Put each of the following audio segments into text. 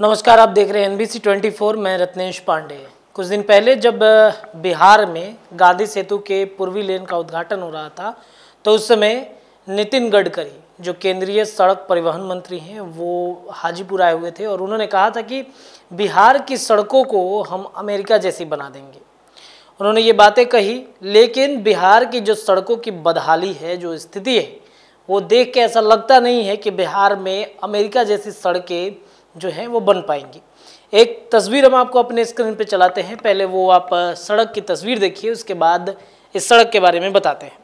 नमस्कार, आप देख रहे हैं एनबीसी 24 मैं रत्नेश पांडे। कुछ दिन पहले जब बिहार में गांधी सेतु के पूर्वी लेन का उद्घाटन हो रहा था तो उस समय नितिन गडकरी, जो केंद्रीय सड़क परिवहन मंत्री हैं, वो हाजीपुर आए हुए थे और उन्होंने कहा था कि बिहार की सड़कों को हम अमेरिका जैसी बना देंगे। उन्होंने ये बातें कही, लेकिन बिहार की जो सड़कों की बदहाली है, जो स्थिति है, वो देख के ऐसा लगता नहीं है कि बिहार में अमेरिका जैसी सड़कें जो हैं, वो बन पाएँगी। एक तस्वीर हम आपको अपने स्क्रीन पे चलाते हैं। पहले वो आप सड़क की तस्वीर देखिए, उसके बाद इस सड़क के बारे में बताते हैं।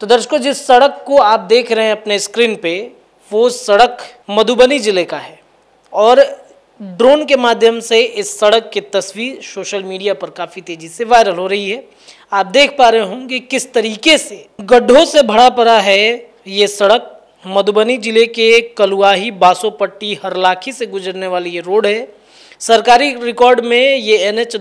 तो दर्शकों, जिस सड़क को आप देख रहे हैं अपने स्क्रीन पे, वो सड़क मधुबनी ज़िले का है। और ड्रोन के माध्यम से इस सड़क की तस्वीर सोशल मीडिया पर काफ़ी तेज़ी से वायरल हो रही है। आप देख पा रहे होंगे कि किस तरीके से गड्ढों से भरा पड़ा है ये सड़क। मधुबनी ज़िले के कलुआही, बासोपट्टी, हरलाखी से गुजरने वाली ये रोड है। सरकारी रिकॉर्ड में ये एन एच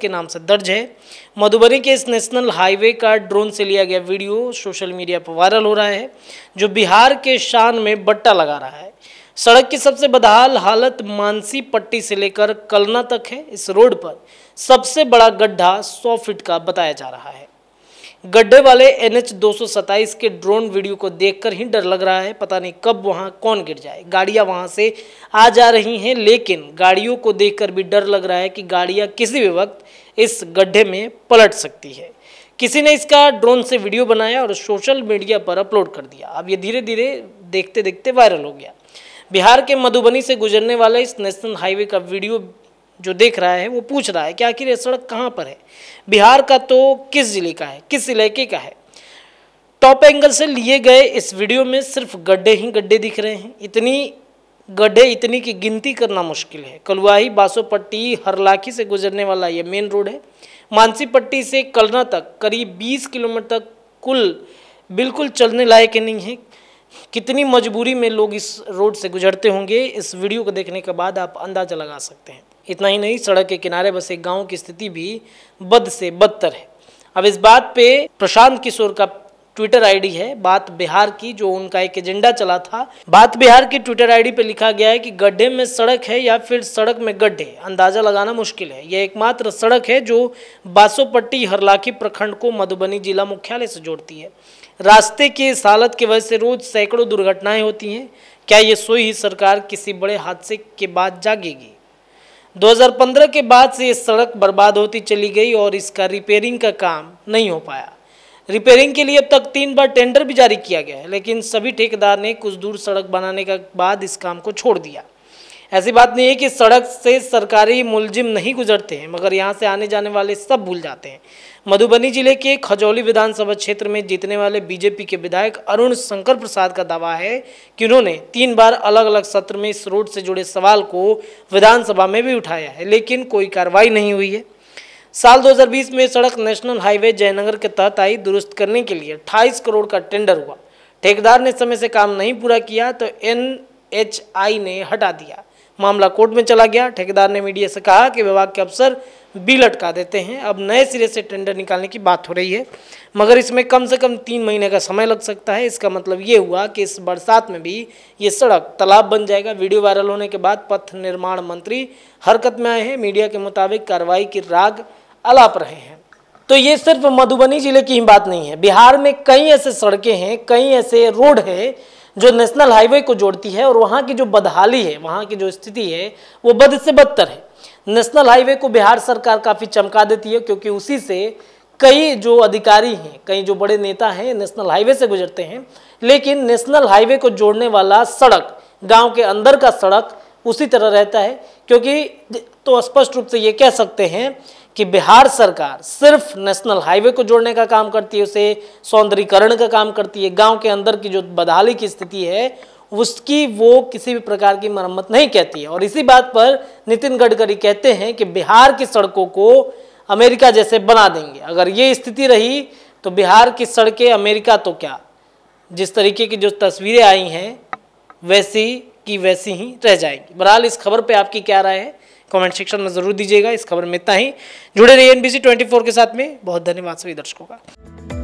के नाम से दर्ज है। मधुबनी के इस नेशनल हाईवे का ड्रोन से लिया गया वीडियो सोशल मीडिया पर वायरल हो रहा है, जो बिहार के शान में बट्टा लगा रहा है। सड़क की सबसे बदहाल हालत मानसी पट्टी से लेकर कलना तक है। इस रोड पर सबसे बड़ा गड्ढा 100 फीट का बताया जा रहा है। गड्ढे वाले एन एच के ड्रोन वीडियो को देखकर ही डर लग रहा है। पता नहीं कब वहाँ कौन गिर जाए। गाड़ियाँ वहाँ से आ जा रही हैं, लेकिन गाड़ियों को देखकर भी डर लग रहा है कि गाड़ियाँ किसी भी वक्त इस गड्ढे में पलट सकती है। किसी ने इसका ड्रोन से वीडियो बनाया और सोशल मीडिया पर अपलोड कर दिया। अब ये धीरे धीरे देखते देखते वायरल हो गया। बिहार के मधुबनी से गुजरने वाला इस नेशनल हाईवे का वीडियो जो देख रहा है, वो पूछ रहा है कि आखिर ये सड़क कहाँ पर है? बिहार का तो किस ज़िले का है? किस इलाके का है? टॉप एंगल से लिए गए इस वीडियो में सिर्फ़ गड्ढे ही गड्ढे दिख रहे हैं। इतनी गड्ढे, इतनी की गिनती करना मुश्किल है। कलुआही, बासोपट्टी, हरलाखी से गुजरने वाला ये मेन रोड है। मानसी पट्टी से कलना तक करीब 20 किलोमीटर तक कुल बिल्कुल चलने लायक नहीं है। कितनी मजबूरी में लोग इस रोड से गुजरते होंगे, इस वीडियो को देखने के बाद आप अंदाज़ा लगा सकते हैं। इतना ही नहीं, सड़क के किनारे बसे गाँव की स्थिति भी बद से बदतर है। अब इस बात पे प्रशांत किशोर का ट्विटर आईडी है, बात बिहार की, जो उनका एक एजेंडा चला था। बात बिहार की ट्विटर आईडी पे लिखा गया है कि गड्ढे में सड़क है या फिर सड़क में गड्ढे, अंदाज़ा लगाना मुश्किल है। यह एकमात्र सड़क है जो बासोपट्टी हरलाखी प्रखंड को मधुबनी जिला मुख्यालय से जोड़ती है। रास्ते की इस हालत की वजह से रोज सैकड़ों दुर्घटनाएँ होती हैं। क्या ये सोई ही सरकार किसी बड़े हादसे के बाद जागेगी? 2015 के बाद से ये सड़क बर्बाद होती चली गई और इसका रिपेयरिंग का काम नहीं हो पाया। रिपेयरिंग के लिए अब तक तीन बार टेंडर भी जारी किया गया है, लेकिन सभी ठेकेदार ने कुछ दूर सड़क बनाने के बाद इस काम को छोड़ दिया। ऐसी बात नहीं है कि सड़क से सरकारी मुलजिम नहीं गुजरते हैं, मगर यहाँ से आने जाने वाले सब भूल जाते हैं। मधुबनी ज़िले के खजौली विधानसभा क्षेत्र में जीतने वाले बीजेपी के विधायक अरुण शंकर प्रसाद का दावा है कि उन्होंने तीन बार अलग अलग सत्र में इस रोड से जुड़े सवाल को विधानसभा में भी उठाया है, लेकिन कोई कार्रवाई नहीं हुई है। साल 2020 में सड़क नेशनल हाईवे जयनगर के तहत आई दुरुस्त करने के लिए अट्ठाईस करोड़ का टेंडर हुआ। ठेकेदार ने समय से काम नहीं पूरा किया तो एनएचआई ने हटा दिया। मामला कोर्ट में चला गया। ठेकेदार ने मीडिया से कहा कि विभाग के अफसर बिल लटका देते हैं। अब नए सिरे से टेंडर निकालने की बात हो रही है, मगर इसमें कम से कम तीन महीने का समय लग सकता है। इसका मतलब ये हुआ कि इस बरसात में भी ये सड़क तालाब बन जाएगा। वीडियो वायरल होने के बाद पथ निर्माण मंत्री हरकत में आए हैं। मीडिया के मुताबिक कार्रवाई की राग अलाप रहे हैं। तो ये सिर्फ़ मधुबनी ज़िले की ही बात नहीं है। बिहार में कई ऐसे सड़कें हैं, कई ऐसे रोड है जो नेशनल हाईवे को जोड़ती है और वहाँ की जो बदहाली है, वहाँ की जो स्थिति है, वो बद से बदतर है। नेशनल हाईवे को बिहार सरकार काफ़ी चमका देती है क्योंकि उसी से कई जो अधिकारी हैं, कई जो बड़े नेता हैं, नेशनल हाईवे से गुजरते हैं। लेकिन नेशनल हाईवे को जोड़ने वाला सड़क, गाँव के अंदर का सड़क उसी तरह रहता है। क्योंकि तो स्पष्ट रूप से ये कह सकते हैं कि बिहार सरकार सिर्फ़ नेशनल हाईवे को जोड़ने का काम करती है, उसे सौंदर्यीकरण का काम करती है। गाँव के अंदर की जो बदहाली की स्थिति है, उसकी वो किसी भी प्रकार की मरम्मत नहीं कहती है। और इसी बात पर नितिन गडकरी कहते हैं कि बिहार की सड़कों को अमेरिका जैसे बना देंगे। अगर ये स्थिति रही तो बिहार की सड़कें अमेरिका तो क्या? जिस तरीके की जो तस्वीरें आई हैं, वैसी की वैसी ही रह जाएँगी। बहरहाल, इस खबर पे आपकी क्या राय है? कमेंट सेक्शन में ज़रूर दीजिएगा। इस खबर में इतना ही। जुड़े रहिए एनबीसी 24 के साथ में। बहुत धन्यवाद सभी दर्शकों का।